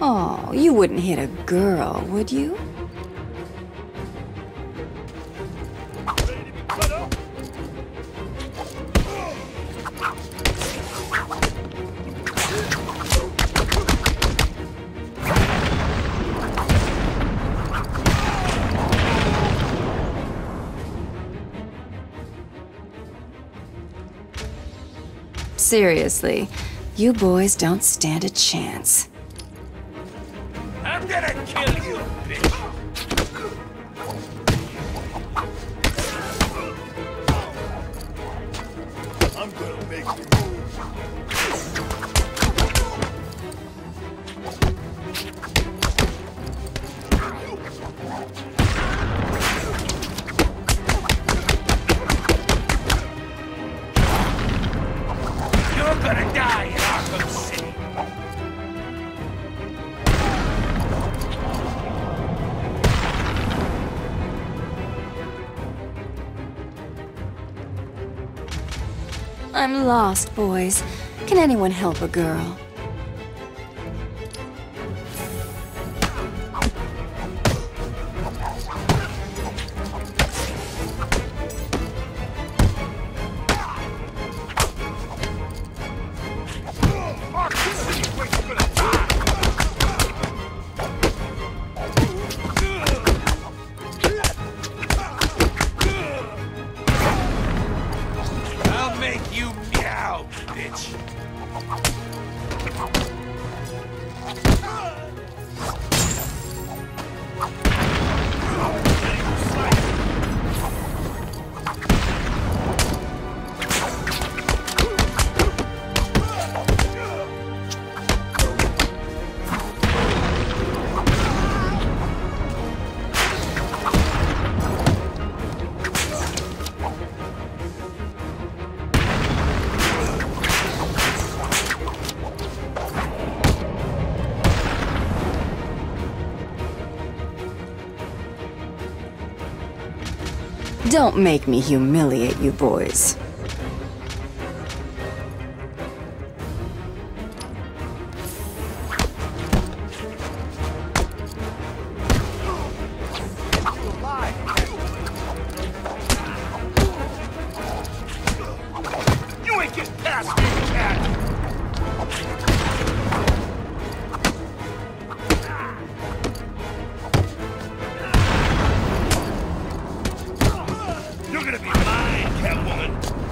Oh, you wouldn't hit a girl, would you? Seriously, you boys don't stand a chance. I'm gonna kill you, bitch! I'm lost, boys. Can anyone help a girl? Thank you. Don't make me humiliate you boys. mine, Catwoman.